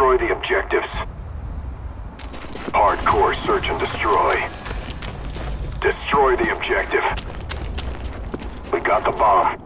Destroy the objectives. Hardcore search and destroy. Destroy the objective. We got the bomb.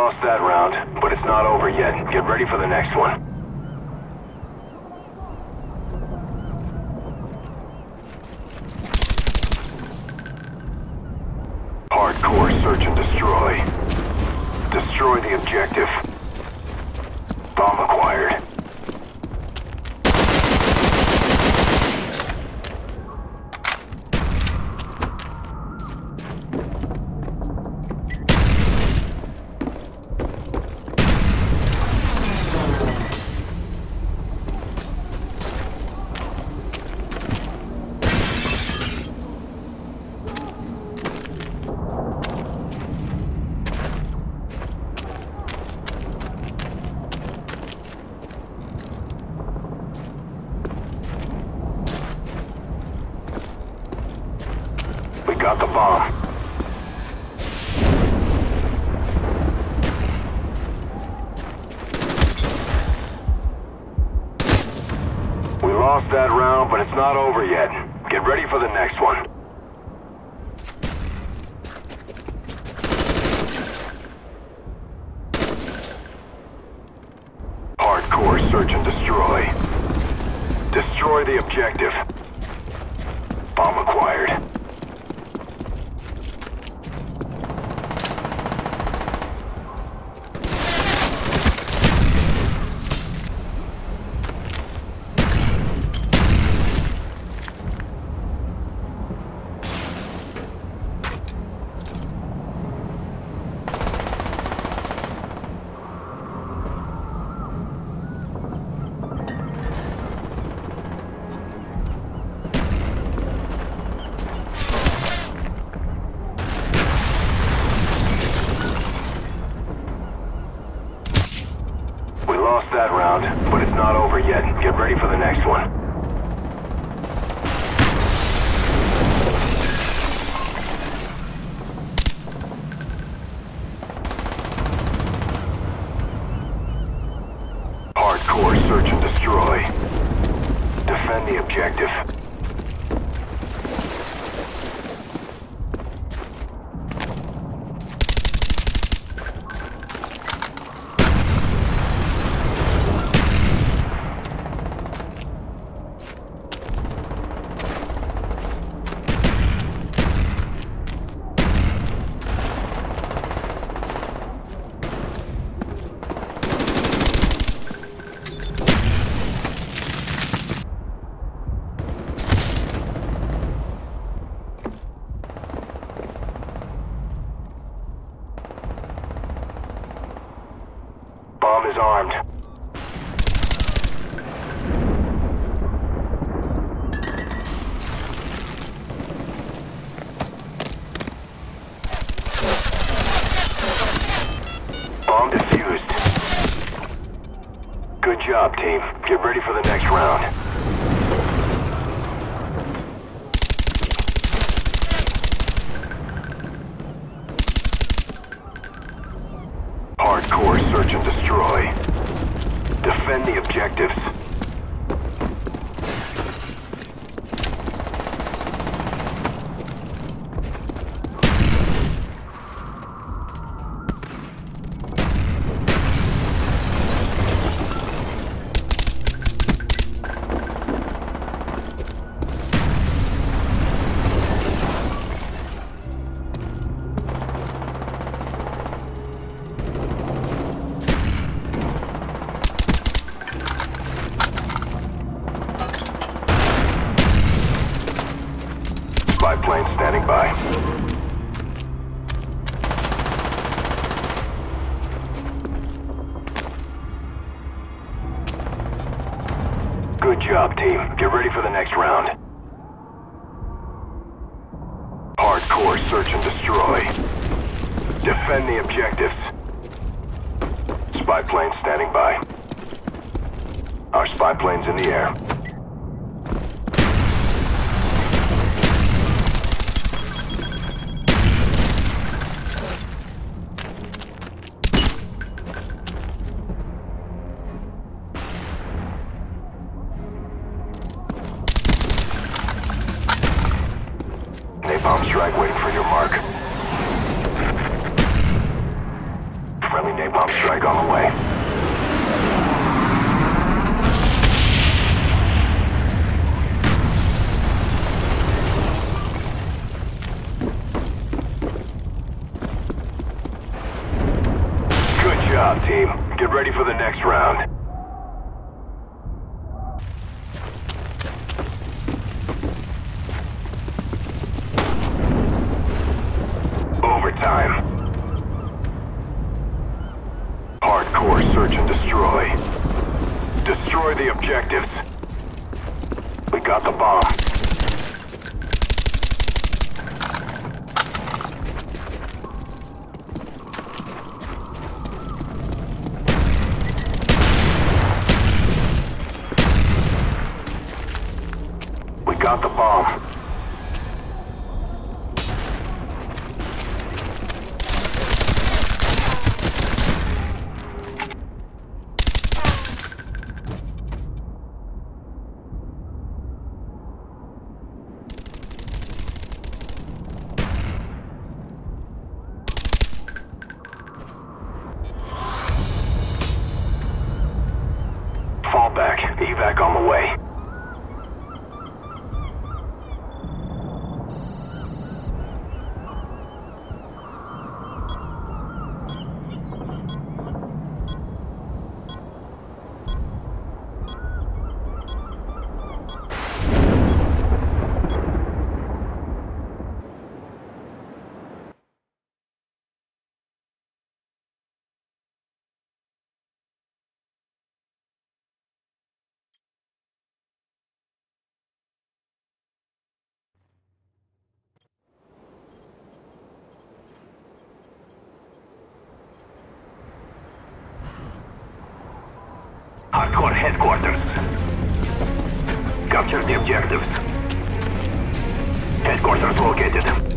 Lost that round, but it's not over yet. Get ready for the next one. Hardcore search and destroy. Destroy the objective. Bomb acquired. We got the bomb. We lost that round, but it's not over yet. Get ready for the next one. Hardcore search and destroy. Destroy the objective. Bomb acquired. We lost that round, but it's not over yet. Get ready for the next one. Hardcore search and destroy. Defend the objective. ready for the next round. Hardcore search and destroy. Defend the objectives the objectives. We got the bomb. Headquarters. Capture the objectives. Headquarters located.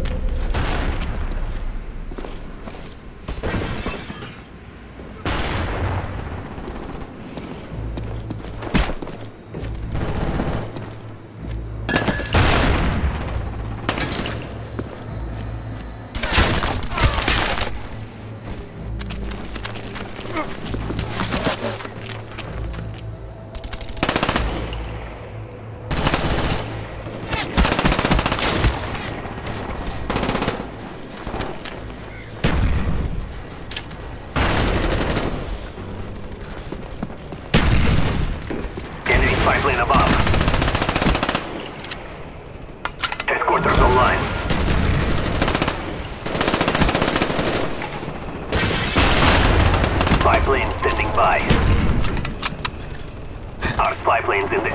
above. Test quarters online. Spy plane standing by. Our spy plane's in the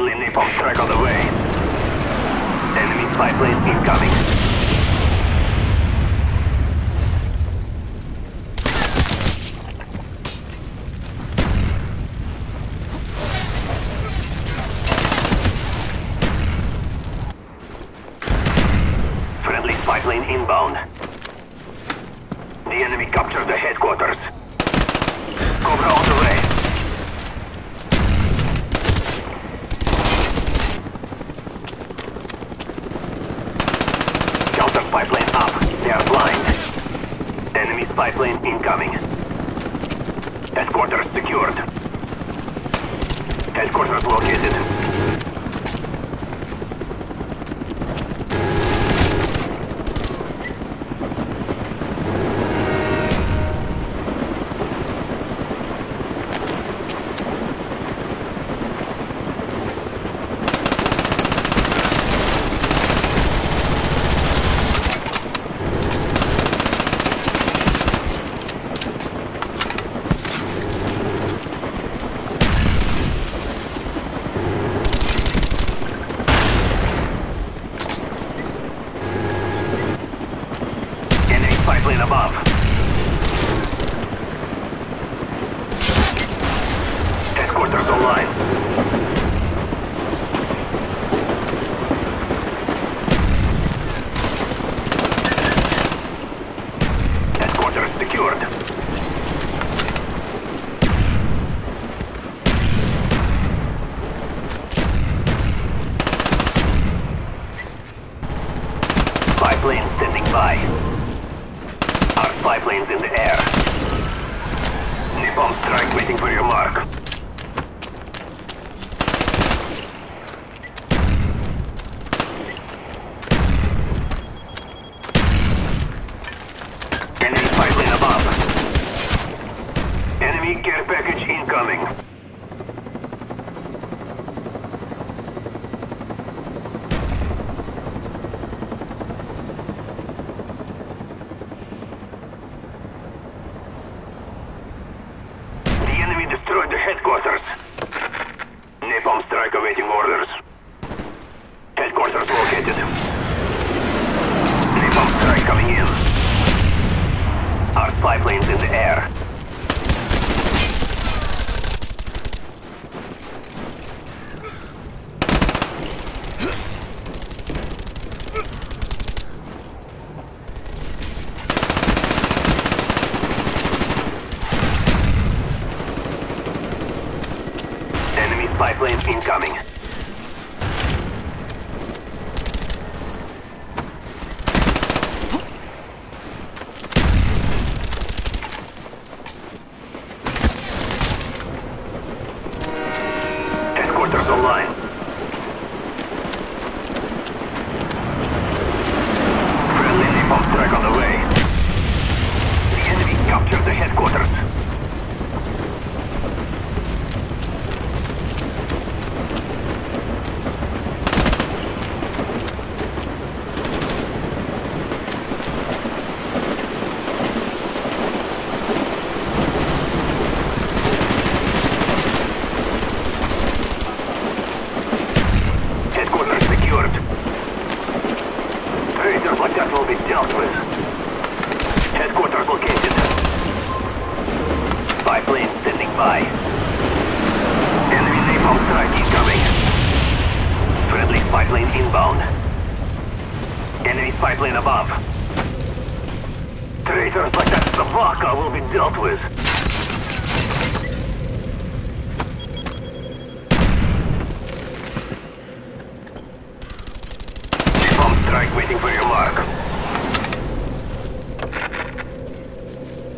Friendly napalm strike on the way. Enemy spy plane incoming. by. Enemy napalm strike incoming. Friendly spy plane inbound. Enemy spy plane above. Traitors like that Zabaka will be dealt with. Bomb strike waiting for your mark.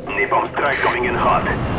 Napalm strike coming in hot.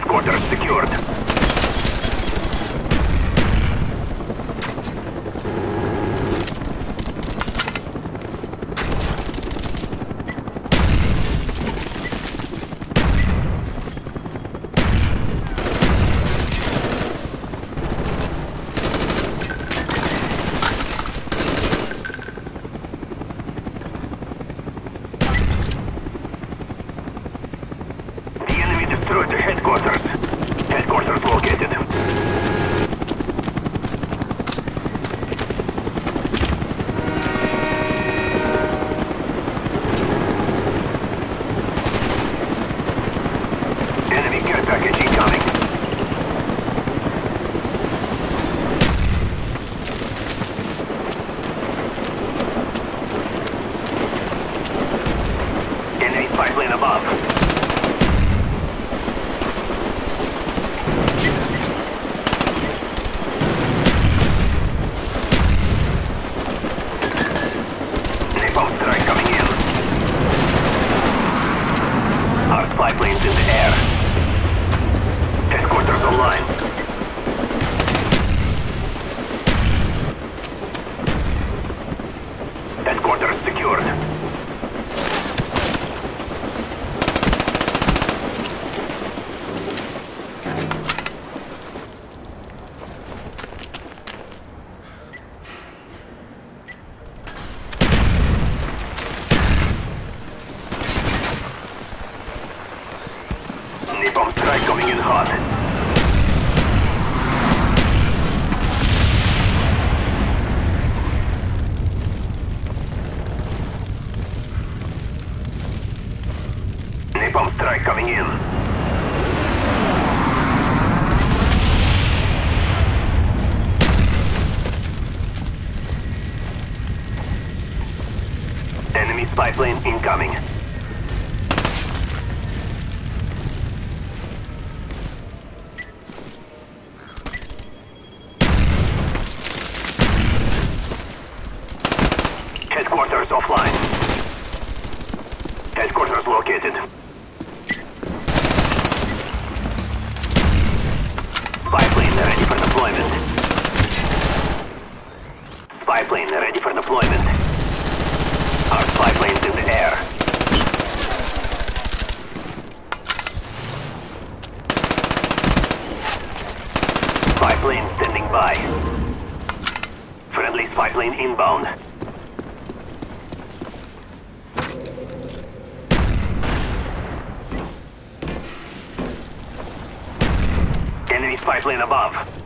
Headquarters secured. Headquarters offline. Headquarters located. Spy plane ready for deployment. Spy plane ready for deployment. Our spy plane's in the air. Spy plane standing by. Friendly spy plane inbound. spy plane above.